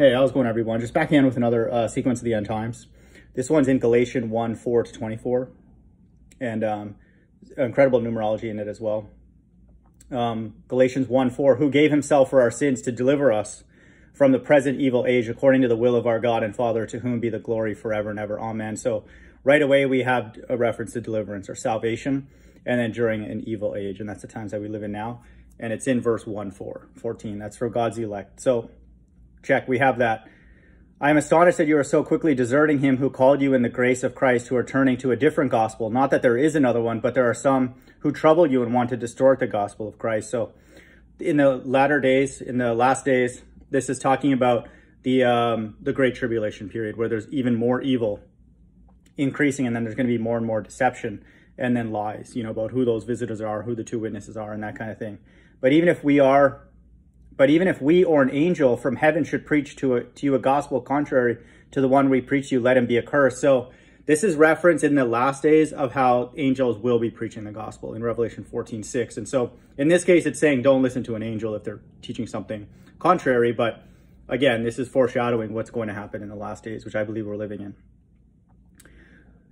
Hey, how's it going everyone? Just back in with another uh, sequence of the end times. This one's in Galatians 1, 4 to 24. And um, incredible numerology in it as well. Um, Galatians 1, 4, who gave himself for our sins to deliver us from the present evil age according to the will of our God and Father, to whom be the glory forever and ever. Amen. So right away we have a reference to deliverance or salvation and then during an evil age. And that's the times that we live in now. And it's in verse 1, 4, 14. That's for God's elect. So Check, we have that. I am astonished that you are so quickly deserting him who called you in the grace of Christ, who are turning to a different gospel. Not that there is another one, but there are some who trouble you and want to distort the gospel of Christ. So in the latter days, in the last days, this is talking about the um, the great tribulation period where there's even more evil increasing and then there's going to be more and more deception and then lies, you know, about who those visitors are, who the two witnesses are and that kind of thing. But even if we are but even if we or an angel from heaven should preach to, a, to you a gospel contrary to the one we preach you, let him be accursed. So this is reference in the last days of how angels will be preaching the gospel in Revelation 14, 6. And so in this case, it's saying don't listen to an angel if they're teaching something contrary. But again, this is foreshadowing what's going to happen in the last days, which I believe we're living in.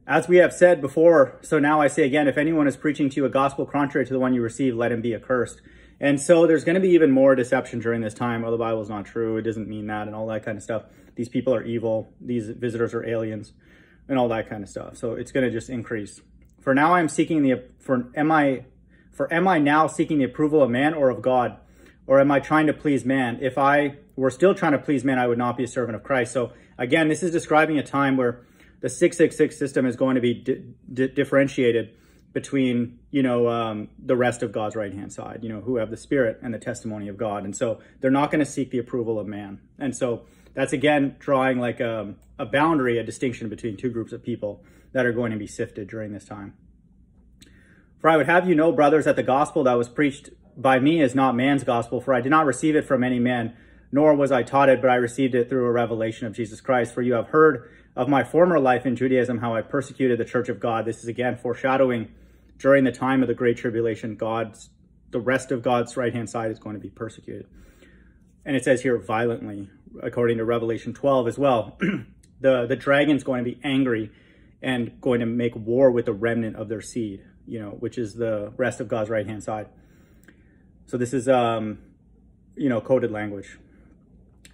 As we have said before, so now I say again, if anyone is preaching to you a gospel contrary to the one you received, let him be accursed. And so there's going to be even more deception during this time. Oh, the Bible is not true. It doesn't mean that and all that kind of stuff. These people are evil. These visitors are aliens and all that kind of stuff. So it's going to just increase. For now, I'm seeking the, for am I, for am I now seeking the approval of man or of God? Or am I trying to please man? If I were still trying to please man, I would not be a servant of Christ. So again, this is describing a time where the 666 system is going to be di differentiated between, you know, um, the rest of God's right hand side, you know, who have the spirit and the testimony of God. And so they're not going to seek the approval of man. And so that's again drawing like a, um, a boundary, a distinction between two groups of people that are going to be sifted during this time. For I would have you know, brothers, that the gospel that was preached by me is not man's gospel, for I did not receive it from any man, nor was I taught it, but I received it through a revelation of Jesus Christ. For you have heard of my former life in Judaism, how I persecuted the church of God. This is again foreshadowing during the time of the Great Tribulation, God's the rest of God's right-hand side is going to be persecuted. And it says here violently, according to Revelation 12 as well. the, the dragon's going to be angry and going to make war with the remnant of their seed, you know, which is the rest of God's right-hand side. So this is, um, you know, coded language.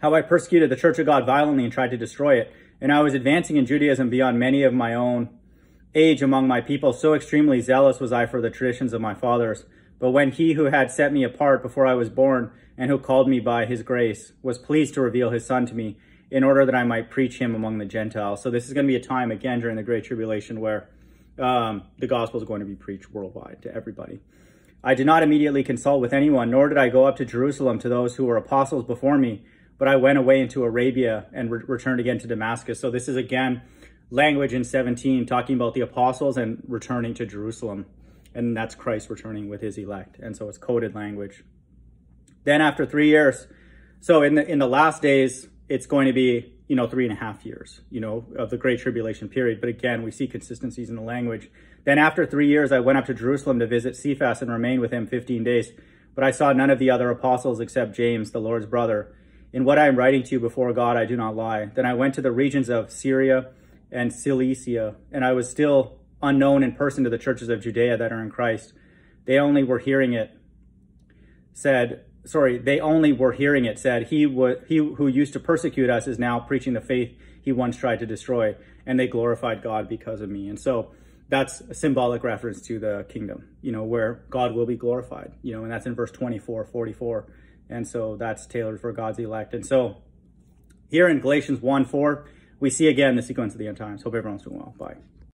How I persecuted the church of God violently and tried to destroy it. And I was advancing in Judaism beyond many of my own age among my people, so extremely zealous was I for the traditions of my fathers. But when he who had set me apart before I was born, and who called me by his grace, was pleased to reveal his son to me, in order that I might preach him among the Gentiles. So this is going to be a time, again, during the Great Tribulation, where um, the gospel is going to be preached worldwide to everybody. I did not immediately consult with anyone, nor did I go up to Jerusalem to those who were apostles before me, but I went away into Arabia and re returned again to Damascus. So this is, again, language in 17 talking about the apostles and returning to Jerusalem. And that's Christ returning with his elect. And so it's coded language. Then after three years, so in the in the last days, it's going to be, you know, three and a half years, you know, of the Great Tribulation period. But again, we see consistencies in the language. Then after three years, I went up to Jerusalem to visit Cephas and remained with him 15 days. But I saw none of the other apostles except James, the Lord's brother. In what I am writing to you before God, I do not lie. Then I went to the regions of Syria, and Cilicia, and I was still unknown in person to the churches of Judea that are in Christ. They only were hearing it said, sorry, they only were hearing it said, he, he who used to persecute us is now preaching the faith he once tried to destroy, and they glorified God because of me. And so that's a symbolic reference to the kingdom, you know, where God will be glorified, you know, and that's in verse 24, 44. And so that's tailored for God's elect. And so here in Galatians 1, 4, we see again the sequence of the end times. Hope everyone's doing well. Bye.